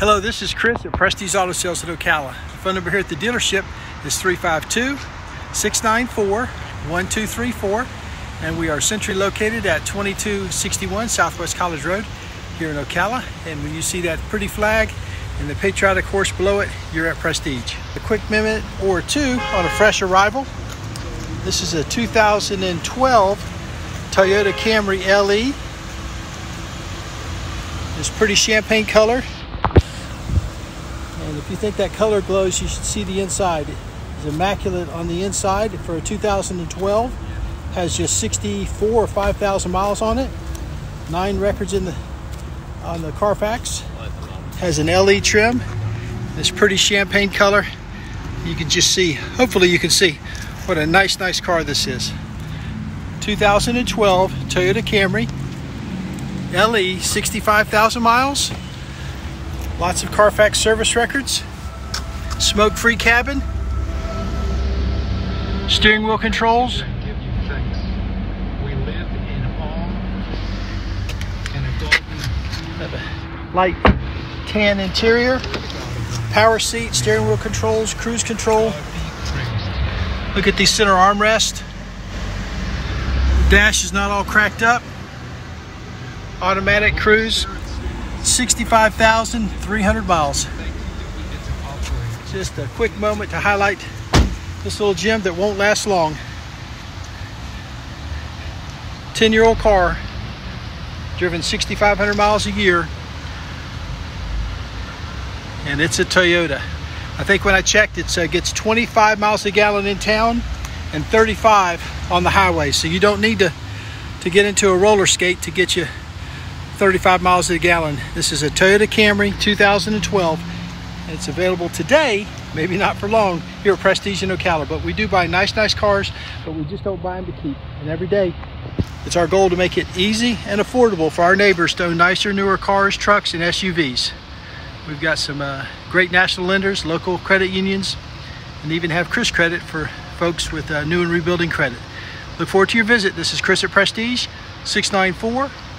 Hello, this is Chris at Prestige Auto Sales in Ocala. The phone number here at the dealership is 352 694 1234, and we are centrally located at 2261 Southwest College Road here in Ocala. And when you see that pretty flag and the patriotic horse below it, you're at Prestige. A quick minute or two on a fresh arrival. This is a 2012 Toyota Camry LE. It's pretty champagne color if you think that color glows, you should see the inside. It's immaculate on the inside for a 2012. Has just 64 or 5,000 miles on it. Nine records in the on the Carfax. Has an LE trim. This pretty champagne color. You can just see, hopefully you can see what a nice, nice car this is. 2012 Toyota Camry LE, 65,000 miles. Lots of Carfax service records. Smoke-free cabin. Steering wheel controls. Light tan interior. Power seat, steering wheel controls, cruise control. Look at the center armrest. Dash is not all cracked up. Automatic cruise. 65,300 miles. Just a quick moment to highlight this little gem that won't last long. 10 year old car, driven 6,500 miles a year, and it's a Toyota. I think when I checked, it uh, gets 25 miles a gallon in town and 35 on the highway. So you don't need to, to get into a roller skate to get you 35 miles a gallon. This is a Toyota Camry 2012. It's available today, maybe not for long, here at Prestige in Ocala. But we do buy nice, nice cars, but we just don't buy them to keep. And every day, it's our goal to make it easy and affordable for our neighbors to own nicer, newer cars, trucks, and SUVs. We've got some uh, great national lenders, local credit unions, and even have Chris Credit for folks with uh, new and rebuilding credit. Look forward to your visit. This is Chris at Prestige, 694